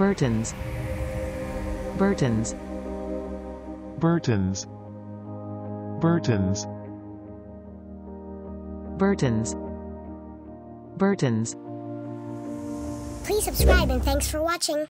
Burton's. Burton's. Burton's. Burton's. Burton's. Burton's. Please subscribe and thanks for watching.